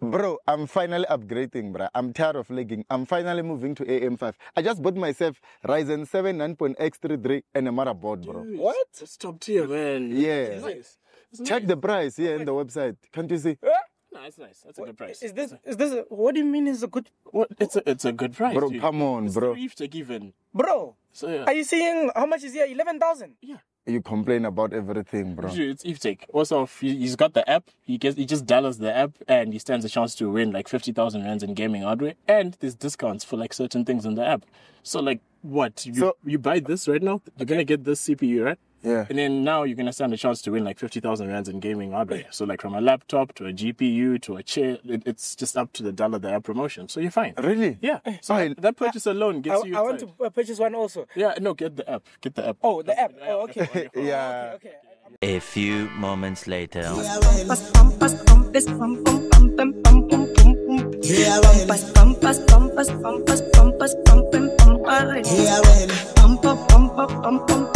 Bro, I'm finally upgrading, bro. I'm tired of lagging. I'm finally moving to AM5. I just bought myself Ryzen 7 9.x33 and a motherboard, bro. What? That's top tier, man. Yeah. Nice. It's Check nice. the price here in the website. Can't you see? Eh? No, it's nice. That's a good price. Is this is this? A, what do you mean is a good What? It's a it's a good price. Bro, dude. come on, It's bro. Evetech even. bro? So yeah. Are you seeing how much is here? Eleven thousand. yeah. You complain about everything, bro. It's Tech. Also, he- he's got the app. He gets he just downloads the app and he stands a chance to win like fifty thousand rands in gaming hardware. And there's discounts for like certain things in the app. So like what? You So- you buy this right now, you're gonna get this CPU, right? Yeah. And then now you're gonna stand a chance to win like fifty thousand rands in gaming hardware. So like from a laptop to a GPU to a chair, it, it's just up to the Dala the app promotion. So you're fine. Really? Yeah. So I- that, that purchase alone I, gets you. I want excited. to uh, purchase one also. Yeah, no, get the app. Get the app. Oh, the app. Oh, okay. Yeah. Okay. okay. A few moments later pump, pump, pump, pump, pump,